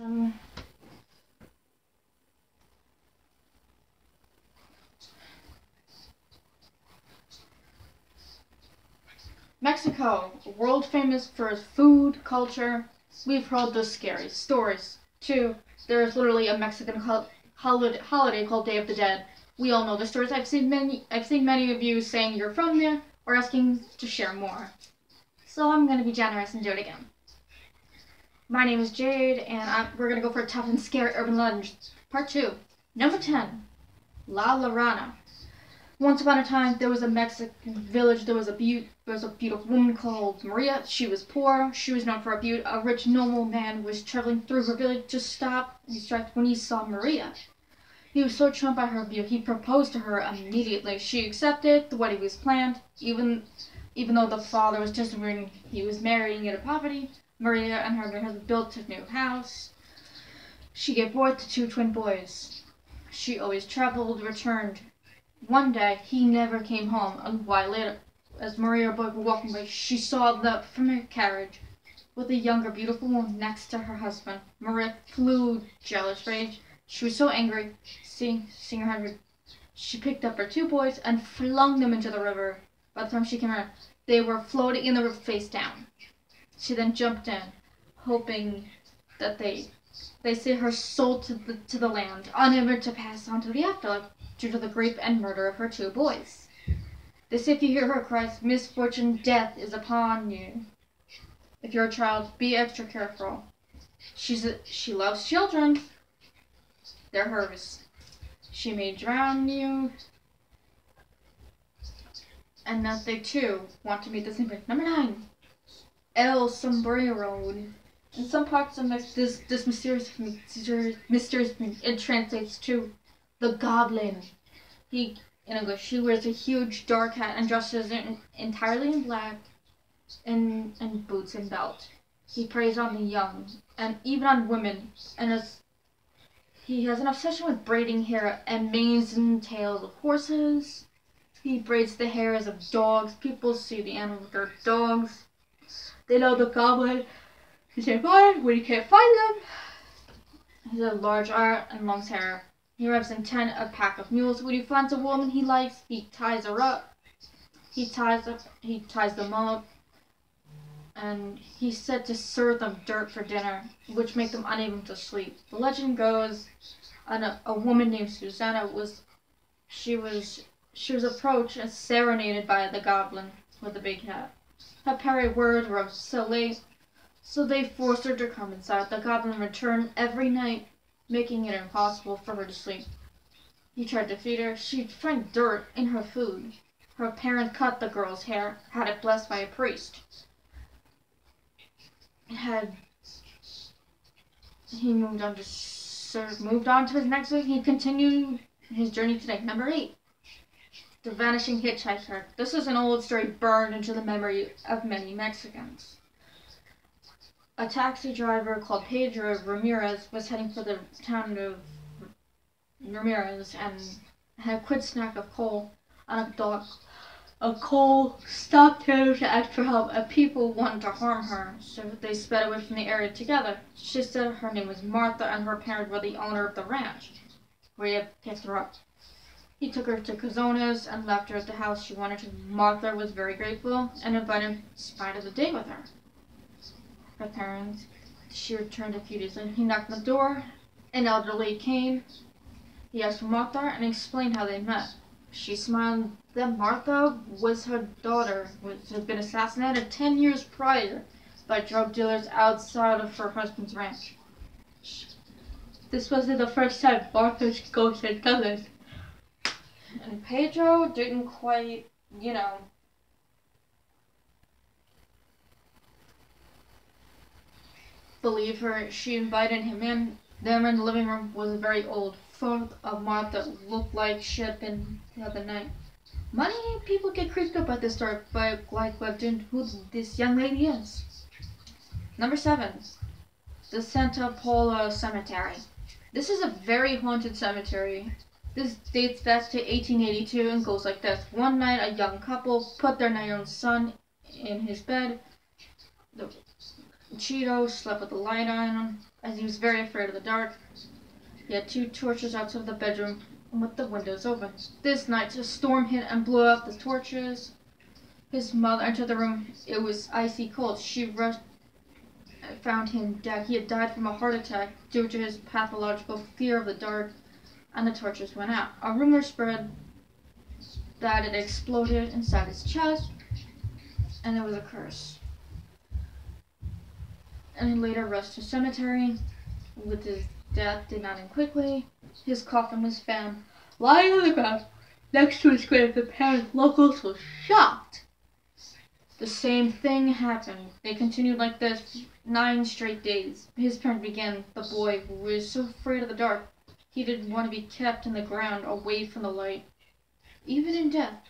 Um, Mexico, world famous for its food, culture. We've heard the scary stories. Too, there's literally a Mexican hol- holiday, holiday called Day of the Dead. We all know the stories. I've seen many. I've seen many of you saying you're from there or asking to share more. So I'm gonna be generous and do it again. My name is Jade, and I'm, we're gonna go for a tough and scary urban legends, part two, number ten, La Llorona. Once upon a time, there was a Mexican village. There was a beau- there was a beautiful woman called Maria. She was poor. She was known for her beauty. A rich noble man was traveling through her village to stop distract when he saw Maria. He was so charmed by her beauty, he proposed to her immediately. She accepted. The wedding was planned, even even though the father was disagreeing. He was marrying into poverty. Maria and her husband built a new house. She gave birth to two twin boys. She always traveled, returned. One day, he never came home. A while later, as Maria and boy were walking by, she saw the familiar carriage with a younger, beautiful woman next to her husband. Maria flew, jealous rage. She was so angry, seeing, seeing her husband. She picked up her two boys and flung them into the river. By the time she came around, they were floating in the river face down. She then jumped in, hoping that they they see her soul to the to the land, unable to pass on to the afterlife due to the grief and murder of her two boys. They say if you hear her cries, misfortune, death is upon you. If you're a child, be extra careful. She's a, she loves children. They're hers. She may drown you. And that they too want to meet the same place. Number nine. El Sombrero. In some parts of Mexico, this this mysterious mysterious, it translates to the Goblin. He in English he wears a huge dark hat and dresses in, entirely in black, and and boots and belt. He preys on the young and even on women, and is he has an obsession with braiding hair and manes and tails of horses. He braids the hairs of dogs. People see the animals their dogs. They know the goblin. He say find when you can't find them. He has a large art and long hair. He arrives in ten a pack of mules. When he finds a woman he likes, he ties her up. He ties up. He ties them up. And he's said to serve them dirt for dinner, which make them unable to sleep. The legend goes, a, a woman named Susanna was, she was, she was approached and serenaded by the goblin with the big hat. Her words were so late, so they forced her to come inside. The goblin returned every night, making it impossible for her to sleep. He tried to feed her. She'd find dirt in her food. Her parents cut the girl's hair, had it blessed by a priest. Had he moved on to moved on to his next week. He continued his journey today. Number eight. The Vanishing Hitchhiker. This is an old story burned into the memory of many Mexicans. A taxi driver called Pedro Ramirez was heading for the town of Ramirez and had a quick snack of coal on a dock. A coal stopped him to ask for help, and people wanted to harm her, so they sped away from the area together. She said her name was Martha, and her parents were the owner of the ranch We had picked her up. He took her to Cazones and left her at the house she wanted to. Martha was very grateful and invited him to the day with her. Her parents. She returned a few days later. He knocked on the door. An elderly came. He asked for Martha and explained how they met. She smiled that Martha was her daughter, which had been assassinated ten years prior by drug dealers outside of her husband's ranch. This wasn't the first time Martha's ghost had done this. And Pedro didn't quite, you know. Believe her. She invited him in. Them in the living room was a very old photo of Martha. That looked like she had been the other night. Many people get creeped up by this story, but like webtoon, who this young lady is. Number seven, the Santa Paula Cemetery. This is a very haunted cemetery. This dates back to 1882 and goes like this. One night, a young couple put their nine-year-old son in his bed. The Cheeto slept with the light on. as he was very afraid of the dark. He had two torches outside the bedroom and with the windows open. This night, a storm hit and blew out the torches. His mother entered the room. It was icy cold. She rushed found him dead. He had died from a heart attack due to his pathological fear of the dark, and the torches went out. A rumor spread that it exploded inside his chest, and it was a curse. And he later rushed to cemetery with his death did not end quickly. His coffin was found lying on the ground next to his grave. The parents locals were shocked. The same thing happened. They continued like this nine straight days. His parents began the boy who was so afraid of the dark. He didn't want to be kept in the ground away from the light, even in death.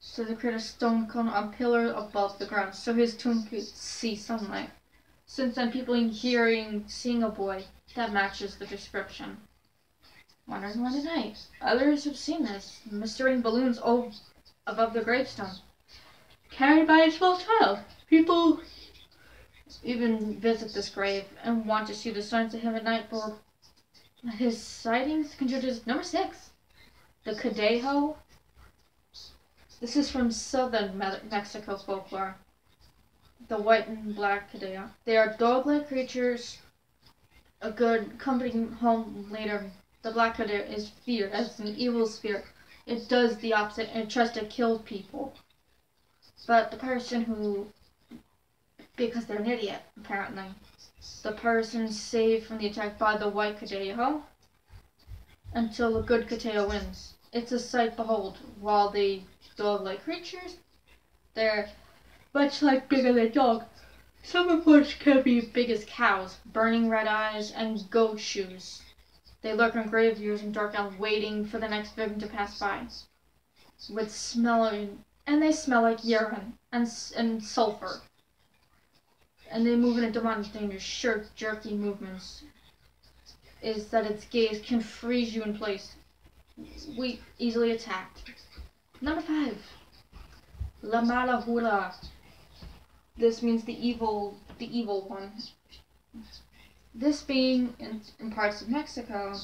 So they created a stone cone on a pillar above the ground so his tomb could see sunlight. Since then, people in hearing seeing a boy that matches the description. Wondering one tonight. Others have seen this. Mystery balloons all above the gravestone. Carried by a small child. People even visit this grave and want to see the signs of him at night for his sightings contributes number six. The Cadejo. This is from southern Mexico folklore the white and black Cadejo. They are dog-like creatures, a good company home later. The black Cadejo is feared as an evil spirit. It does the opposite and tries to kill people. But the person who, because they're an idiot, apparently, the person saved from the attack by the white Cadejo until the good Cadejo wins. It's a sight behold, while the dog-like creatures, they're much like bigger than dogs. Some of which can be big as cows, burning red eyes, and goat shoes. They lurk in graveyards and dark alleys, waiting for the next victim to pass by. With smelling, and they smell like urine and and sulfur. And they move in a demonic, dangerous, short, jerky movements. Is that its gaze can freeze you in place. We easily attacked. Number five. La Mala Hora. This means the evil, the evil one. This being in, in parts of Mexico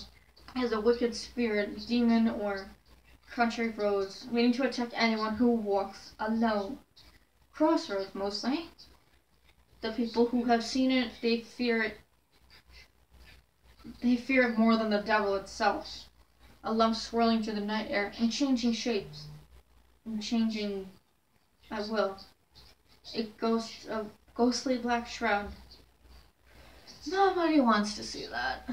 is a wicked spirit, demon, or country roads, waiting to attack anyone who walks alone. Crossroads, mostly. The people who have seen it, they fear it. They fear it more than the devil itself. A lump swirling through the night air and changing shapes. And changing at will a ghost, a ghostly black shroud. Nobody wants to see that.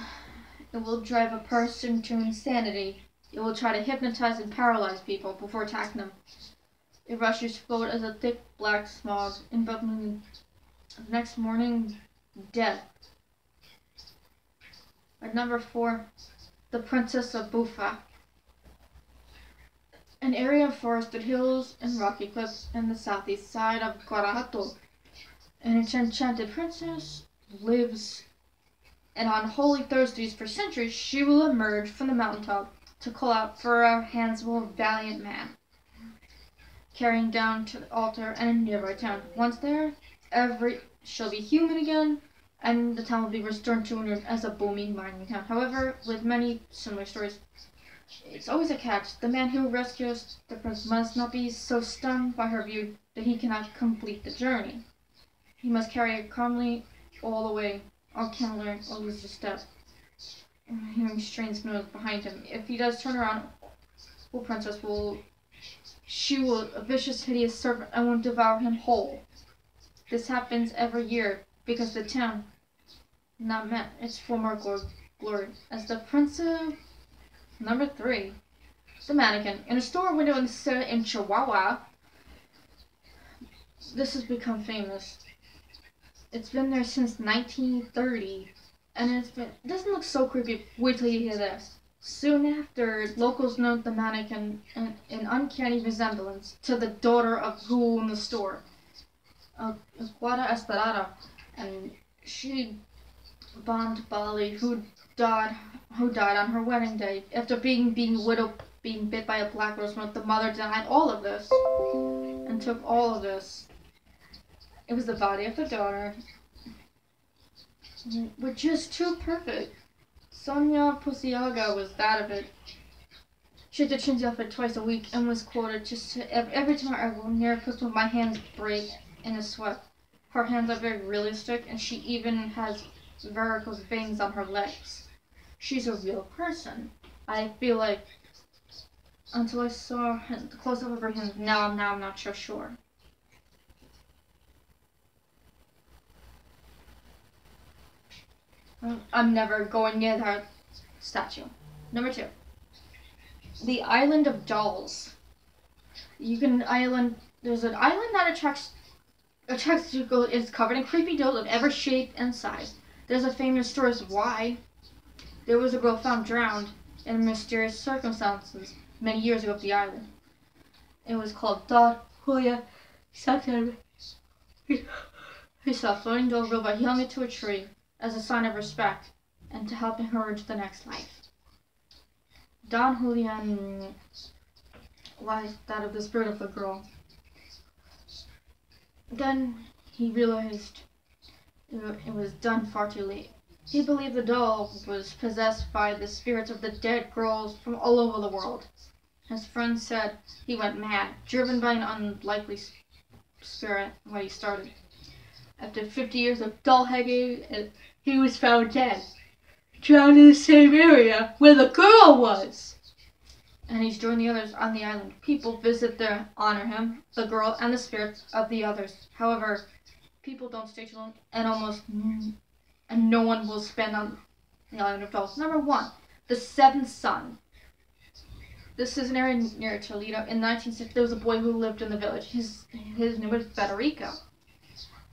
It will drive a person to insanity. It will try to hypnotize and paralyze people before attacking them. It rushes forward as a thick black smog, enveloping next morning, death. At number four, the Princess of Bufa an area of forested hills and rocky cliffs in the southeast side of Guanajuato. An enchanted princess lives, and on holy Thursdays for centuries she will emerge from the mountaintop to call out for a handsome, valiant man, carrying down to the altar and a nearby town. Once there, every shall be human again, and the town will be restored to as a booming mining town. However, with many similar stories, it's always a catch. The man who rescues the prince must not be so stunned by her view that he cannot complete the journey. He must carry it calmly all the way, or can learn or lose a step. Hearing strange noise behind him. If he does turn around, the princess will she will a vicious, hideous serpent and will devour him whole. This happens every year because the town not met its former glory. As the princess Number three, the mannequin. In a store window in, in Chihuahua, this has become famous. It's been there since 1930, and it's been, it doesn't look so creepy. Wait till you hear this. Soon after, locals note the mannequin an, an uncanny resemblance to the daughter of who in the store, Guada Esperada, and she bombed Bali, who died who died on her wedding day. After being being widowed, being bit by a black rose the mother denied all of this and took all of this. It was the body of the daughter. which is too perfect. Sonia Pusiaga was that of it. She had to change outfit twice a week and was quoted just to, every, every time I go near a crystal, my hands break in a sweat. Her hands are very realistic, and she even has varicose veins on her legs. She's a real person. I feel like until I saw the close up of her hands, now now I'm not so sure. Mm, I'm never going near that statue. Number two, the island of dolls. You can island. There's an island that attracts you. Go is covered in creepy dolls of every shape and size. There's a famous story as why there was a girl found drowned in mysterious circumstances many years ago at the island. It was called Don Julian Santana. He saw a floating doll robot. Hung it to a tree as a sign of respect and to helping her into the next life. Don Julian lies that of the spirit of the girl. Then he realized it was done far too late. He believed the doll was possessed by the spirits of the dead girls from all over the world. His friends said he went mad, driven by an unlikely spirit when he started. After 50 years of doll hanging, uh, he was found dead, drowned in the same area where the girl was. And he's joined the others on the island. People visit there, honor him, the girl, and the spirits of the others. However, people don't stay too long, and almost and no one will spend on the island of dolls. Number one, the seventh son. This is an area near Toledo. In 1960, there was a boy who lived in the village. His his name was Federico.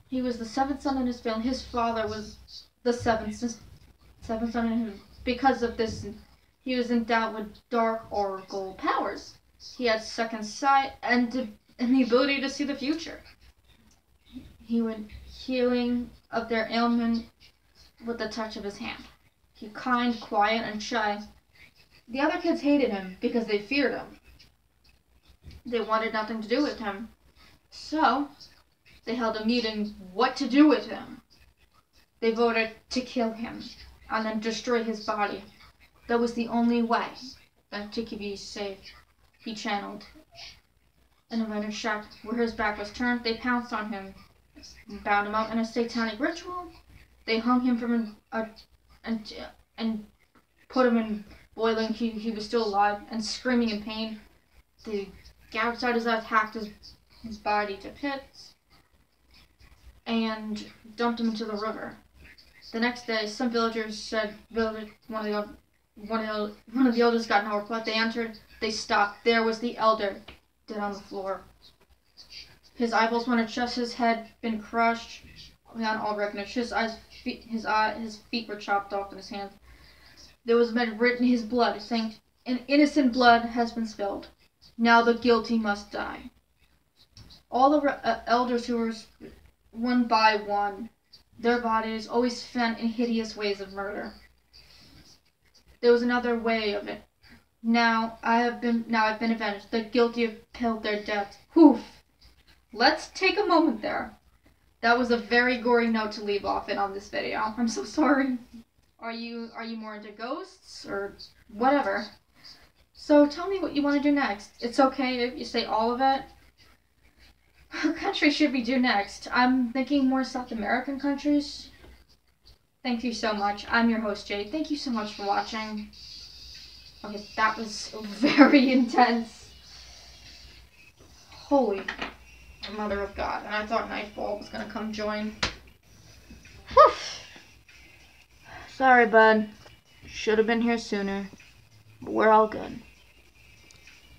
He was the seventh son in his family. His father was the seventh seventh son in his. Because of this, he was endowed with dark oracle powers. He had second sight and, and the ability to see the future. He would healing of their ailment with the touch of his hand. He kind, quiet, and shy. The other kids hated him because they feared him. They wanted nothing to do with him. So, they held a meeting what to do with him. They voted to kill him and then destroy his body. That was the only way that you safe. He channeled. In a minor shock where his back was turned, they pounced on him, bound him up in a satanic ritual. They hung him from a, and and put him in boiling. He, he was still alive and screaming in pain. They gouged out his eyes, hacked his, his body to pits and dumped him into the river. The next day, some villagers said one of the one of one of the elders got no reply. They entered. They stopped. There was the elder, dead on the floor. His eyeballs went just his head been crushed beyond all recognition. His eyes, feet, his eye, his feet were chopped off in his hands. There was men written his blood, saying, "An innocent blood has been spilled. Now the guilty must die." All the uh, elders who were one by one, their bodies always spent in hideous ways of murder. There was another way of it. Now I have been now I've been avenged. The guilty have paid their debts. Hoof. Let's take a moment there. That was a very gory note to leave off it on this video. I'm so sorry. Are you are you more into ghosts or whatever? So tell me what you want to do next. It's okay if you say all of it. What country should we do next? I'm thinking more South American countries. Thank you so much. I'm your host, Jade. Thank you so much for watching. Okay, that was very intense. Holy mother of God. And I thought Nightfall was gonna come join. Whew. Sorry, bud. Should have been here sooner. But we're all good.